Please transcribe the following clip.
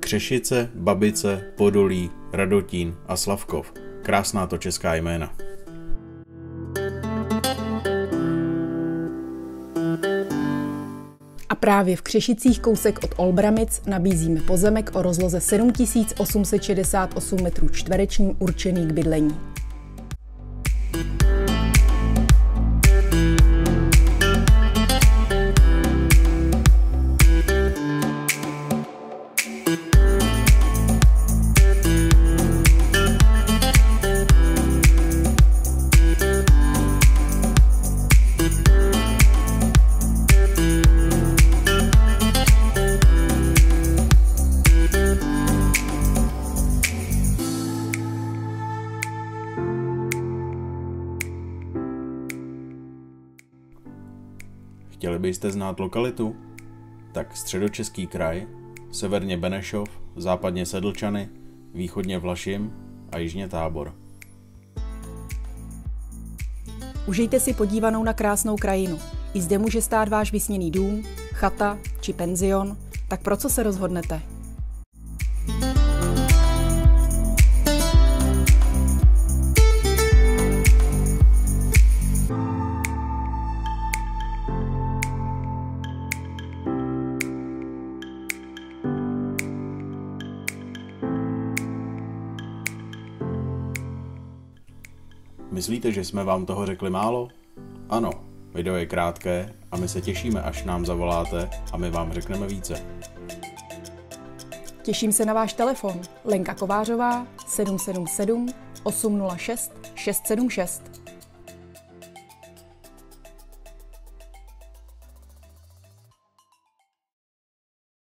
Křešice, Babice, Podolí, Radotín a Slavkov. Krásná to česká jména. A právě v Křešicích kousek od Olbramic nabízíme pozemek o rozloze 7868 metrů čtvereční určený k bydlení. Chtěli byste znát lokalitu? Tak středočeský kraj, severně Benešov, západně Sedlčany, východně Vlašim a jižně Tábor. Užijte si podívanou na krásnou krajinu. I zde může stát váš vysněný dům, chata či penzion, tak pro co se rozhodnete? Myslíte, že jsme vám toho řekli málo? Ano, video je krátké a my se těšíme, až nám zavoláte a my vám řekneme více. Těším se na váš telefon. Lenka Kovářová 777 806 676.